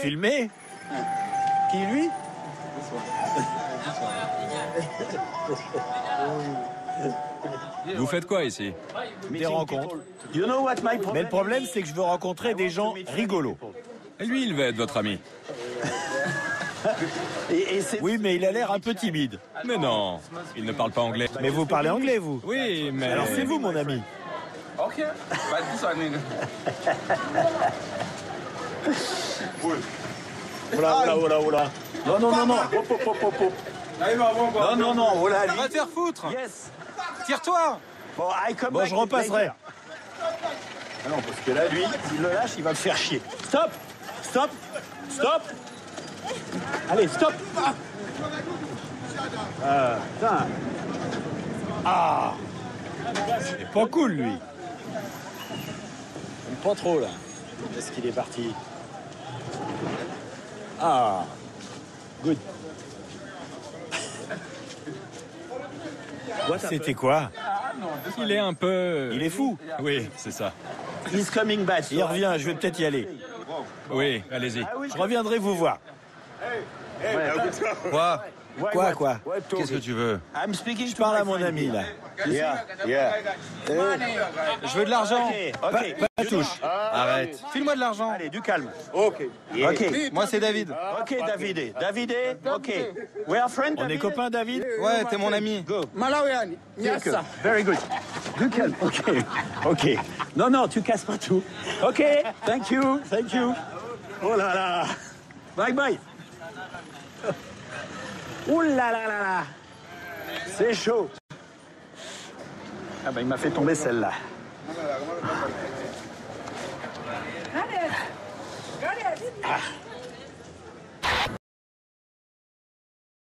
Filmé Qui lui? Vous faites quoi ici? Des rencontres. You know what my problem Mais le problème, c'est que je veux rencontrer des gens rigolos. Et lui, il va être votre ami. Et, et c'est Oui, mais il a l'air un peu timide. Mais non, il ne parle pas anglais. Mais vous parlez anglais, vous Oui, mais... Alors c'est vous, mon ami. Okay, Oula, oula, oula, oula. Non, non, non, non. Hop, hop, hop, hop, hop. Non, non, non. Lui. Va te faire foutre Yes. Tire-toi Bon, I come Bon, back je repasserai. Ah non, parce que là, lui, s'il le lâche, il va me faire chier. Stop Stop Stop Allez, stop Ah, putain. Ah C'est pas cool, lui. Pas trop, là. Est-ce qu'il est parti? Ah Good. C'était quoi Il est un peu... Il est fou. Oui, c'est ça. He's coming back. Il revient, je vais peut-être y aller. Oui, allez-y. Je reviendrai vous voir. Quoi? Quoi, quoi Qu'est-ce que tu veux I'm speaking Je parle à mon ami, là. Yeah, yeah. Je veux de l'argent. Ok, ok. Pas, pas touche. Arrête. File-moi de l'argent. Allez, du calme. Ok. Ok. Moi, c'est David. Ok, Davide. Davide, ok. We are friends, On est David? copains, David? Ouais, t'es mon ami. Go. Malawiani. Good. Very good. Du calme. Ok. Ok. Non, non, tu casses pas tout. Ok. Thank you. Thank you. Oh là là. Bye bye. Ouh là là là. C'est chaud. Ah ben il m'a fait tomber celle-là. Ah.